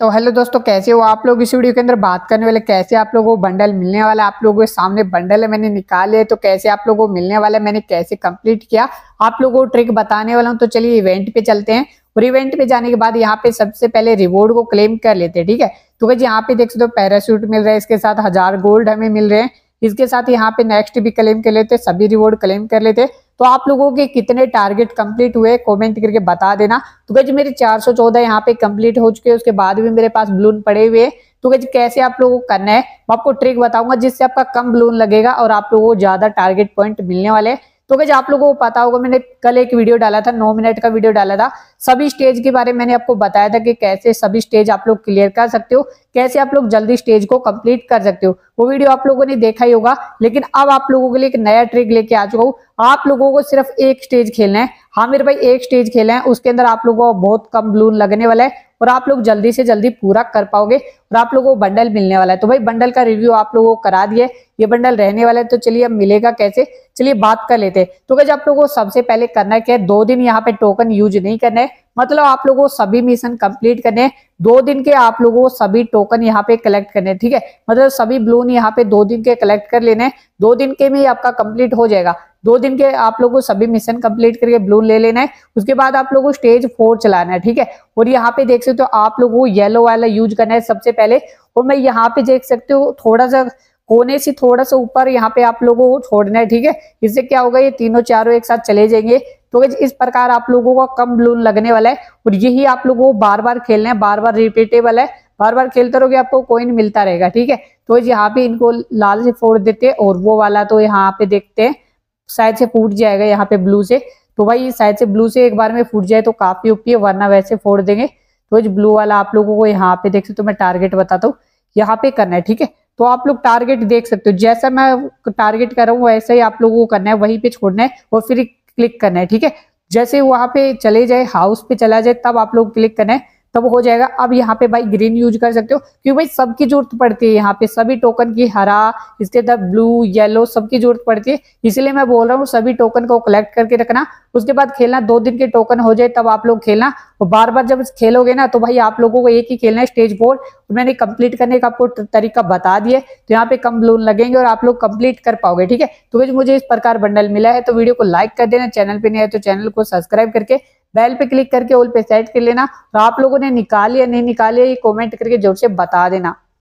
तो हेलो दोस्तों, कैसे हो आप लोग? इस वीडियो के अंदर बात करने वाले कैसे आप लोगों को बंडल मिलने वाला? आप लोगों के सामने बंडल है मैंने निकाले तो कैसे आप लोगों को मिलने वाला मैंने कैसे कंप्लीट किया? आप लोगों को ट्रिक बताने वाला हूँ तो चलिए इवेंट पे चलते हैं। और इवेंट पे जाने के बाद यहाँ पे सबसे पहले रिवॉर्ड को क्लेम कर लेते हैं, ठीक है? तो भाई यहाँ पे देख सकते हो पैराशूट मिल रहा है, इसके साथ हज़ार गोल्ड हमें मिल रहे हैं। इसके साथ यहाँ पे नेक्स्ट भी क्लेम कर लेते, सभी रिवॉर्ड क्लेम कर लेते। तो आप लोगों के कितने टारगेट कंप्लीट हुए कमेंट करके बता देना। तो गज मेरे 414 यहाँ पे कंप्लीट हो चुके हैं, उसके बाद भी मेरे पास ब्लून पड़े हुए तो गज कैसे आप लोगों को करना है, मैं आपको ट्रिक बताऊँगा जिससे आपका कम ब्लून लगेगा और आप लोगों को ज़्यादा टारगेट पॉइंट मिलने वाले तो गज आप लोगों को पता होगा, मैंने कल एक वीडियो डाला था, नौ मिनट का वीडियो डाला था। सभी स्टेज के बारे में मैंने आपको बताया था कि कैसे सभी स्टेज आप लोग क्लियर कर सकते हो, कैसे आप लोग जल्दी स्टेज को कंप्लीट कर सकते हो। वो वीडियो आप लोगों ने देखा ही होगा, लेकिन अब आप लोगों के लिए एक नया ट्रिक लेके आ चुका हूँ। आप लोगों को सिर्फ़ एक स्टेज खेलना है। हाँ मेरे भाई, एक स्टेज खेला है, उसके अंदर आप लोगों को बहुत कम ब्लून लगने वाला है और आप लोग जल्दी से जल्दी पूरा कर पाओगे और आप लोगों को बंडल मिलने वाला है। तो भाई बंडल का रिव्यू आप लोगों को करा दिए ये बंडल रहने वाला है तो चलिए अब मिलेगा कैसे? चलिए बात कर लेते हैं। तो क्या आप लोगों को सबसे पहले करना क्या है? दो दिन यहाँ पे टोकन यूज़ नहीं करना है। मतलब आप लोगों को सभी मिशन कंप्लीट करने हैं। दो दिन के आप लोगों को सभी टोकन यहाँ पे कलेक्ट करने ठीक है? मतलब सभी ब्लून यहाँ पे दो दिन के कलेक्ट कर लेने हैं। दो दिन के में आपका कंप्लीट हो जाएगा। दो दिन के आप लोगों को सभी मिशन कंप्लीट करके ब्लू ले लेना है। उसके बाद आप लोगों को स्टेज फोर चलाना है, ठीक है? और यहाँ पे देख सकते हो आप लोगों को येलो वाला यूज़ करना है सबसे पहले। और मैं यहाँ पे देख सकते हो थोड़ा सा कोने से थोड़ा सा ऊपर यहाँ पे आप लोगों को छोड़ना है, ठीक है? इससे क्या होगा, ये तीनों चारों एक साथ चले जाएँगे। तो इस प्रकार आप लोगों का कम ब्लून लगने वाला है और यही आप लोगों को बार बार खेलना है बार बार रिपीटेबल है। बार बार खेलते रहोगे आपको कोइन मिलता रहेगा, ठीक है? तो यहाँ पे इनको लाल से फोड़ देते हैं और वो वाला तो यहाँ पे देखते हैं। शायद से फूट जाएगा यहाँ पे ब्लू से। तो भाई शायद से ब्लू से एक बार में फूट जाए तो काफ़ी उपी है, वरना वैसे फोड़ देंगे। तो जो ब्लू वाला आप लोगों को यहाँ पे देख सकते हो, मैं टारगेट बताता हूँ। यहाँ पे करना है, ठीक है? तो आप लोग टारगेट देख सकते हो। जैसा मैं टारगेट कर रहा हूँ, वैसा ही आप लोगों को करना है, वहीं पे छोड़ना है और फिर क्लिक करना है, ठीक है? जैसे वहाँ पे चले जाए हाउस पे चला जाए, तब आप लोग क्लिक करना है। तब हो जाएगा। अब यहाँ पे भाई ग्रीन यूज़ कर सकते हो, क्योंकि भाई सबकी ज़रूरत पड़ती है यहाँ पे। सभी टोकन की हरा, इसके बाद ब्लू येलो सबकी ज़रूरत पड़ती है। इसलिए मैं बोल रहा हूँ, सभी टोकन को कलेक्ट करके रखना। उसके बाद खेलना, दो दिन के टोकन हो जाए तब आप लोग खेलना। और बार बार जब खेलोगे ना तो भाई आप लोगों को एक ही खेलना है स्टेज फोर मैंने कंप्लीट करने का आपको तरीका बता दिया तो यहाँ पे कम ब्लून लगेंगे और आप लोग कंप्लीट कर पाओगे, ठीक है? तो मुझे इस प्रकार बंडल मिला है। तो वीडियो को लाइक कर देना। चैनल पे नहीं है तो चैनल को सब्सक्राइब करके बेल पे क्लिक करके ऑल पे सेट कर लेना तो आप लोगों ने निकाल या नहीं निकाली ये कॉमेंट करके ज़ोर से बता देना।